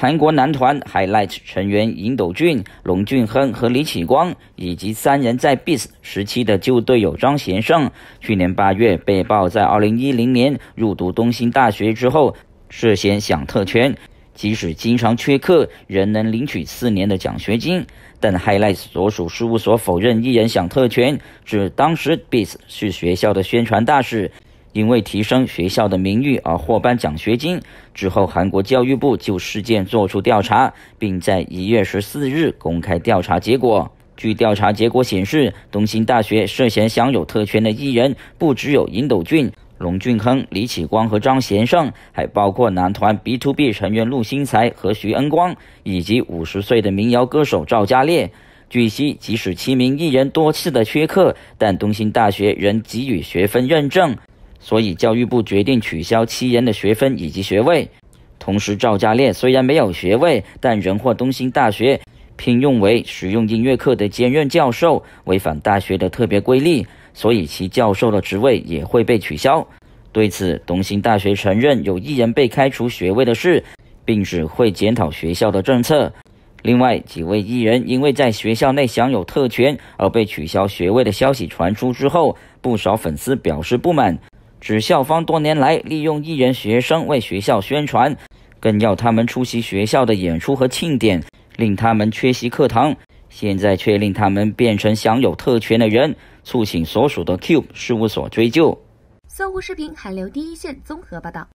韩国男团 Highlight 成员尹斗俊、龙俊亨和李启光，以及三人在 BIS 时期的旧队友张贤胜，去年八月被曝在2010年入读东兴大学之后涉嫌享特权，即使经常缺课，仍能领取四年的奖学金。但 Highlight 所属事务所否认艺人享特权，指当时 Beats 是学校的宣传大使。因为提升学校的名誉而获颁奖学金之后，韩国教育部就事件作出调查，并在一月十四日公开调查结果。据调查结果显示，东兴大学涉嫌享有特权的艺人不只有尹斗俊、龙俊亨、李启光和张贤胜，还包括男团 BTOB 成员陆星材和徐恩光，以及五十岁的民谣歌手赵家烈。据悉，即使七名艺人多次的缺课，但东兴大学仍给予学分认证。所以，教育部决定取消七人的学分以及学位。同时，赵家烈虽然没有学位，但仍获东兴大学聘用为实用音乐课的兼任教授，违反大学的特别规例，所以其教授的职位也会被取消。对此，东兴大学承认有艺人被开除学位的事，并指会检讨学校的政策。另外，几位艺人因为在学校内享有特权而被取消学位的消息传出之后，不少粉丝表示不满。指校方多年来利用艺人学生为学校宣传，更要他们出席学校的演出和庆典，令他们缺席课堂。现在却令他们变成享有特权的人，促请所属的 Cube 事务所追究。搜狐视频，韩流第一线综合报道。